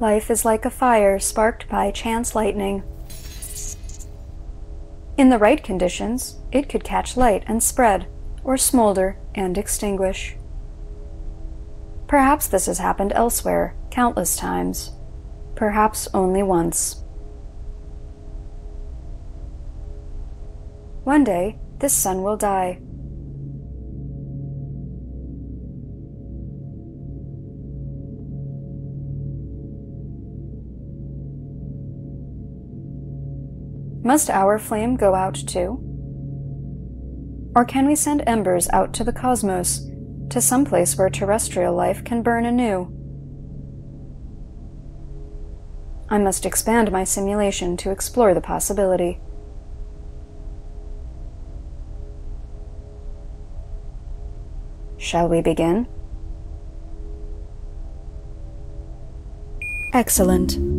Life is like a fire sparked by chance lightning. In the right conditions, it could catch light and spread, or smolder and extinguish. Perhaps this has happened elsewhere, countless times. Perhaps only once. One day, this sun will die. Must our flame go out too? Or can we send embers out to the cosmos, to some place where terrestrial life can burn anew? I must expand my simulation to explore the possibility. Shall we begin? Excellent.